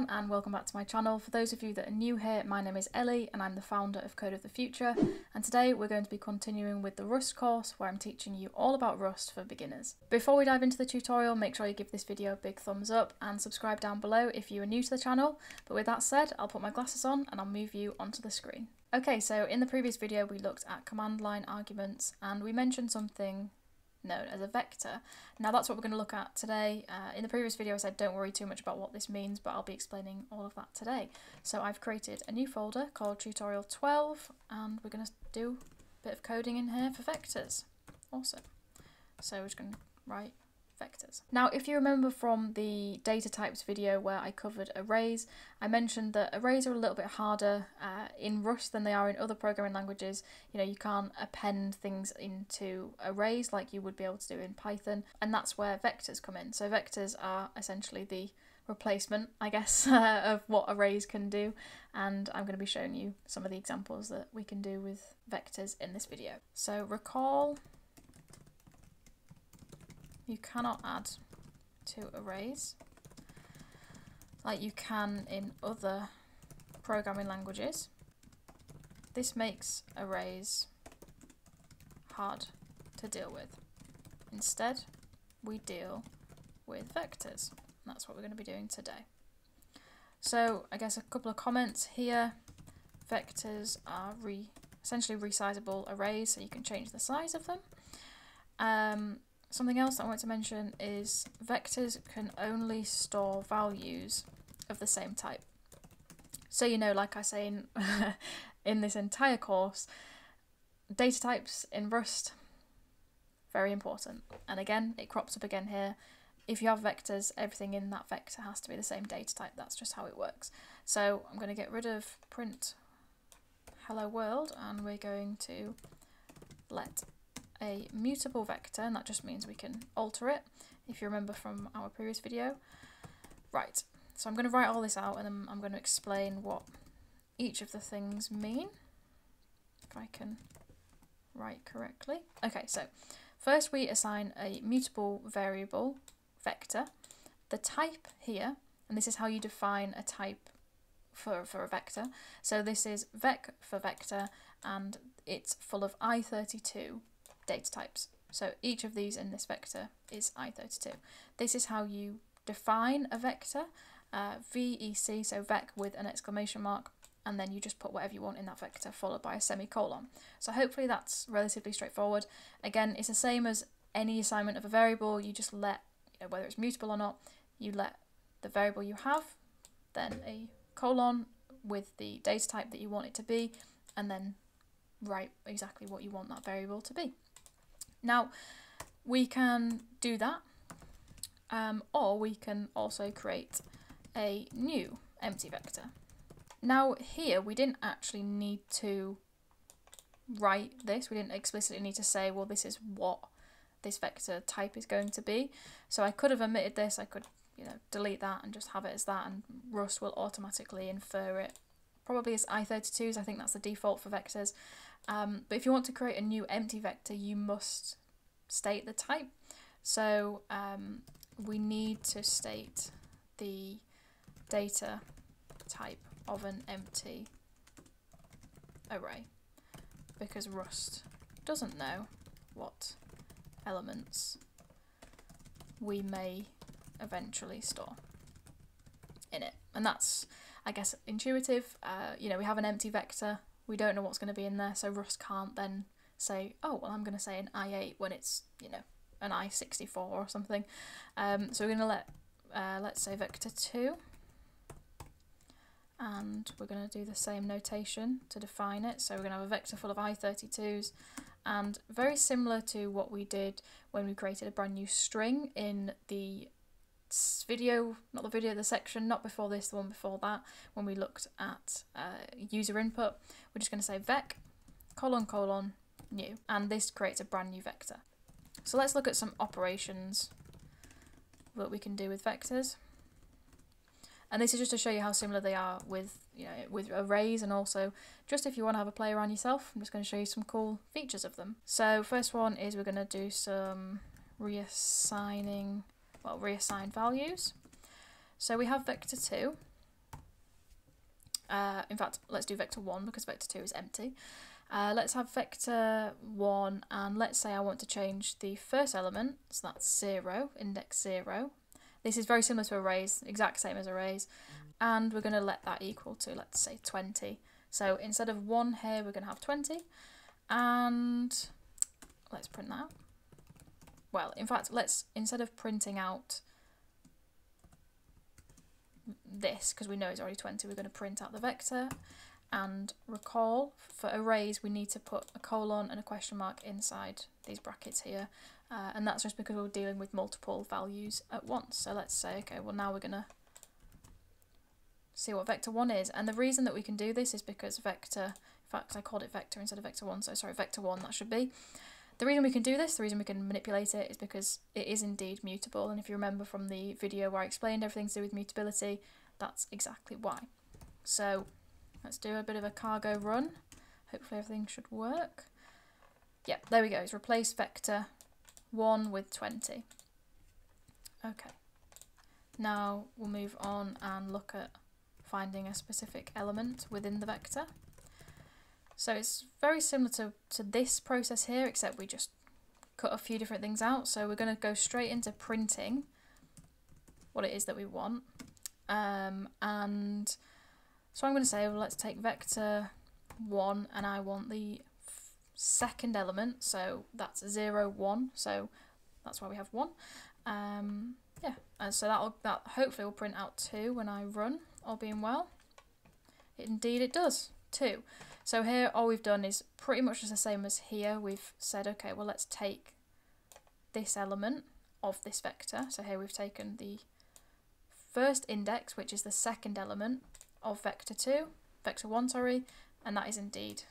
everyone and welcome back to my channel. For those of you that are new here, my name is Ellie and I'm the founder of Code of the Future and today we're going to be continuing with the Rust course where I'm teaching you all about Rust for beginners. Before we dive into the tutorial, make sure you give this video a big thumbs up and subscribe down below if you are new to the channel. But with that said, I'll put my glasses on and I'll move you onto the screen. Okay, so in the previous video we looked at command line arguments and we mentioned something known as a vector. Now that's what we're going to look at today. Uh, in the previous video I said don't worry too much about what this means, but I'll be explaining all of that today. So I've created a new folder called tutorial 12 and we're going to do a bit of coding in here for vectors. Awesome. So we're just going to write vectors. Now, if you remember from the data types video where I covered arrays, I mentioned that arrays are a little bit harder uh, in Rust than they are in other programming languages. You know, you can't append things into arrays like you would be able to do in Python, and that's where vectors come in. So vectors are essentially the replacement, I guess, uh, of what arrays can do, and I'm going to be showing you some of the examples that we can do with vectors in this video. So recall you cannot add to arrays like you can in other programming languages. This makes arrays hard to deal with. Instead, we deal with vectors. That's what we're going to be doing today. So I guess a couple of comments here. Vectors are re essentially resizable arrays, so you can change the size of them. Um, Something else I want to mention is vectors can only store values of the same type. So you know, like I say in, in this entire course, data types in Rust, very important. And again, it crops up again here. If you have vectors, everything in that vector has to be the same data type. That's just how it works. So I'm going to get rid of print hello world and we're going to let a mutable vector, and that just means we can alter it, if you remember from our previous video. Right, so I'm going to write all this out and then I'm going to explain what each of the things mean, if I can write correctly. Okay, so first we assign a mutable variable vector. The type here, and this is how you define a type for, for a vector. So this is vec for vector and it's full of i32 data types. So each of these in this vector is i32. This is how you define a vector, uh, VEC, so vec with an exclamation mark, and then you just put whatever you want in that vector followed by a semicolon. So hopefully that's relatively straightforward. Again, it's the same as any assignment of a variable, you just let, you know, whether it's mutable or not, you let the variable you have, then a colon with the data type that you want it to be, and then write exactly what you want that variable to be. Now, we can do that, um, or we can also create a new empty vector. Now here, we didn't actually need to write this. We didn't explicitly need to say, well, this is what this vector type is going to be. So I could have omitted this. I could, you know, delete that and just have it as that, and Rust will automatically infer it. Probably as i32s. I think that's the default for vectors. Um, but if you want to create a new empty vector, you must state the type. So um, we need to state the data type of an empty array because Rust doesn't know what elements we may eventually store in it. And that's, I guess, intuitive. Uh, you know, we have an empty vector we don't know what's going to be in there, so Rust can't then say, oh, well, I'm going to say an i8 when it's, you know, an i64 or something. Um, so we're going to let, uh, let's say vector 2, and we're going to do the same notation to define it. So we're going to have a vector full of i32s, and very similar to what we did when we created a brand new string in the video, not the video, the section, not before this, the one before that, when we looked at uh, user input, we're just going to say vec colon colon new, and this creates a brand new vector. So let's look at some operations that we can do with vectors. And this is just to show you how similar they are with you know with arrays and also just if you want to have a play around yourself, I'm just going to show you some cool features of them. So first one is we're going to do some reassigning well, reassign values. So we have vector 2, Uh, in fact, let's do vector 1 because vector 2 is empty. Uh, let's have vector 1 and let's say I want to change the first element, so that's 0, index 0. This is very similar to arrays, exact same as arrays, and we're going to let that equal to, let's say, 20. So instead of 1 here, we're going to have 20, and let's print that. Well, in fact, let's, instead of printing out this, because we know it's already 20, we're going to print out the vector. And recall for arrays we need to put a colon and a question mark inside these brackets here. Uh, and that's just because we're dealing with multiple values at once. So let's say okay well now we're gonna see what vector 1 is. And the reason that we can do this is because vector in fact I called it vector instead of vector 1 so sorry vector 1 that should be the reason we can do this, the reason we can manipulate it is because it is indeed mutable and if you remember from the video where I explained everything to do with mutability that's exactly why. So Let's do a bit of a cargo run. Hopefully everything should work. Yep, there we go. It's replace vector 1 with 20. Okay. Now we'll move on and look at finding a specific element within the vector. So it's very similar to, to this process here, except we just cut a few different things out. So we're going to go straight into printing what it is that we want. Um, and so I'm going to say, well, let's take vector 1 and I want the second element, so that's 0, 1, so that's why we have 1. Um, yeah, and so that'll, that hopefully will print out 2 when I run, all being well. Indeed it does, 2. So here all we've done is pretty much just the same as here. We've said, okay, well let's take this element of this vector. So here we've taken the first index, which is the second element, of vector 2, vector 1, sorry, and that is indeed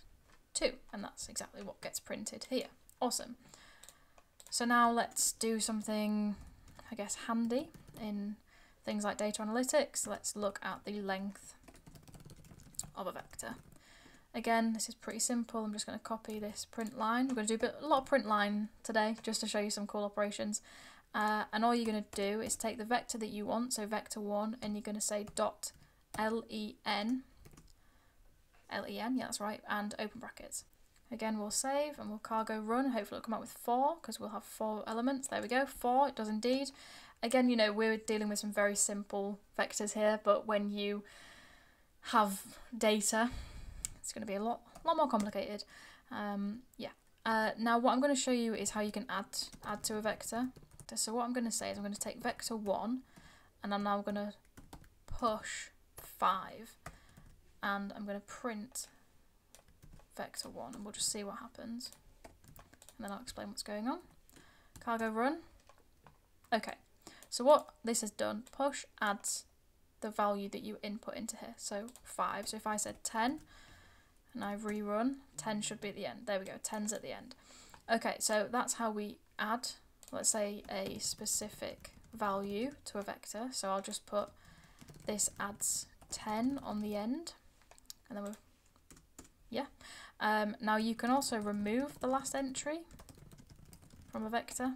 2, and that's exactly what gets printed here. Awesome. So now let's do something, I guess, handy in things like data analytics. Let's look at the length of a vector. Again, this is pretty simple. I'm just going to copy this print line. We're going to do a, bit, a lot of print line today, just to show you some cool operations. Uh, and all you're going to do is take the vector that you want, so vector 1, and you're going to say dot L-E-N, L-E-N, yeah that's right, and open brackets. Again, we'll save and we'll cargo run. Hopefully it'll come out with four because we'll have four elements. There we go, four, it does indeed. Again, you know, we're dealing with some very simple vectors here, but when you have data, it's going to be a lot, lot more complicated. Um, yeah. Uh, now what I'm going to show you is how you can add add to a vector. So what I'm going to say is I'm going to take vector 1 and I'm now going to push 5 and I'm going to print vector 1 and we'll just see what happens and then I'll explain what's going on. Cargo run. Okay, so what this has done, push adds the value that you input into here, so 5. So if I said 10 and I rerun, 10 should be at the end. There we go, 10's at the end. Okay, so that's how we add, let's say, a specific value to a vector. So I'll just put this adds 10 on the end. And then we've, yeah. Um, now you can also remove the last entry from a vector.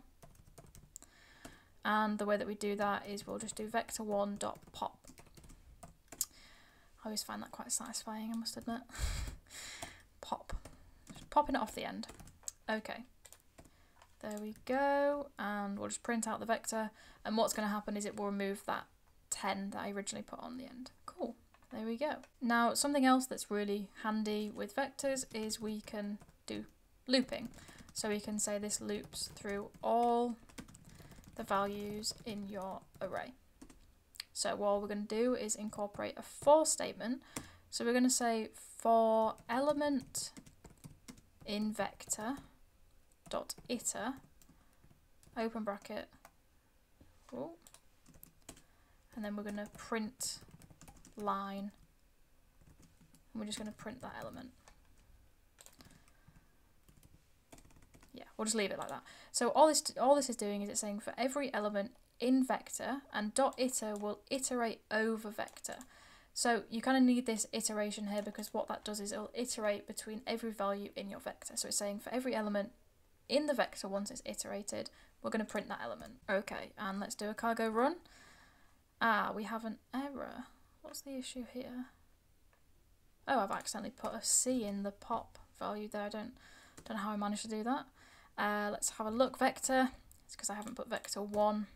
And the way that we do that is we'll just do vector1 dot pop. I always find that quite satisfying, I must admit. pop. Just popping it off the end. Okay. There we go. And we'll just print out the vector. And what's going to happen is it will remove that 10 that I originally put on the end. Cool, there we go. Now something else that's really handy with vectors is we can do looping. So we can say this loops through all the values in your array. So what we're going to do is incorporate a for statement. So we're going to say for element in vector dot iter open bracket oh, and then we're going to print line and we're just going to print that element. Yeah, we'll just leave it like that. So all this all this is doing is it's saying for every element in vector and dot iter will iterate over vector. So you kind of need this iteration here because what that does is it'll iterate between every value in your vector. So it's saying for every element in the vector once it's iterated, we're going to print that element. Okay, and let's do a cargo run. Ah, we have an error. What's the issue here? Oh, I've accidentally put a C in the pop value there. I don't, don't know how I managed to do that. Uh, let's have a look. Vector. It's because I haven't put vector 1.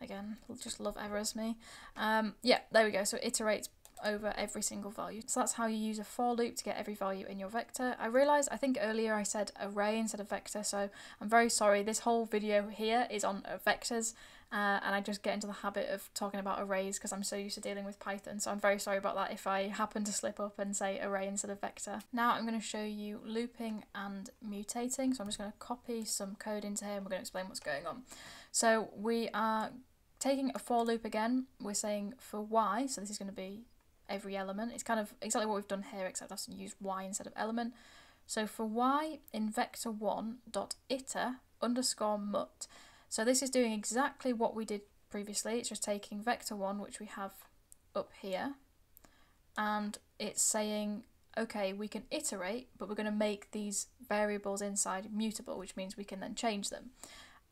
Again, just love errors me. Um, yeah, there we go. So it iterates over every single value. So that's how you use a for loop to get every value in your vector. I realised, I think earlier I said array instead of vector, so I'm very sorry. This whole video here is on vectors, uh, and I just get into the habit of talking about arrays because I'm so used to dealing with Python, so I'm very sorry about that if I happen to slip up and say array instead of vector. Now I'm going to show you looping and mutating, so I'm just going to copy some code into here and we're going to explain what's going on. So we are taking a for loop again, we're saying for y, so this is going to be every element. It's kind of exactly what we've done here, except I have to use y instead of element. So for y in vector1 dot iter underscore mut. So this is doing exactly what we did previously. It's just taking vector1, which we have up here, and it's saying, okay, we can iterate, but we're going to make these variables inside mutable, which means we can then change them.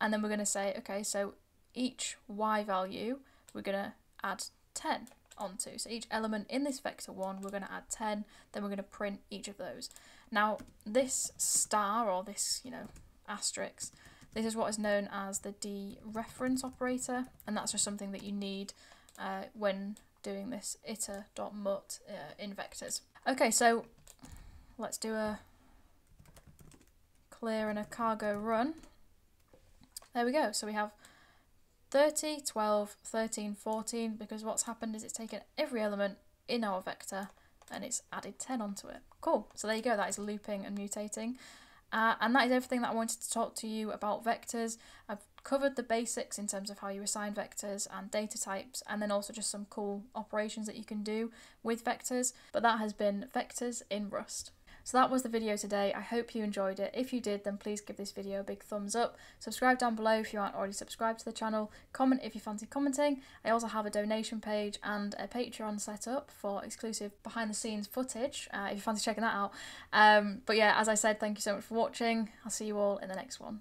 And then we're going to say, okay, so each y value, we're going to add 10 onto. So each element in this vector 1, we're going to add 10, then we're going to print each of those. Now, this star, or this, you know, asterisk, this is what is known as the dereference operator, and that's just something that you need uh, when doing this iter.mut uh, in vectors. Okay, so let's do a clear and a cargo run. There we go. So we have 30, 12, 13, 14, because what's happened is it's taken every element in our vector and it's added 10 onto it. Cool, so there you go, that is looping and mutating. Uh, and that is everything that I wanted to talk to you about vectors. I've covered the basics in terms of how you assign vectors and data types, and then also just some cool operations that you can do with vectors. But that has been Vectors in Rust. So that was the video today. I hope you enjoyed it. If you did, then please give this video a big thumbs up. Subscribe down below if you aren't already subscribed to the channel. Comment if you fancy commenting. I also have a donation page and a Patreon set up for exclusive behind the scenes footage uh, if you fancy checking that out. Um, but yeah, as I said, thank you so much for watching. I'll see you all in the next one.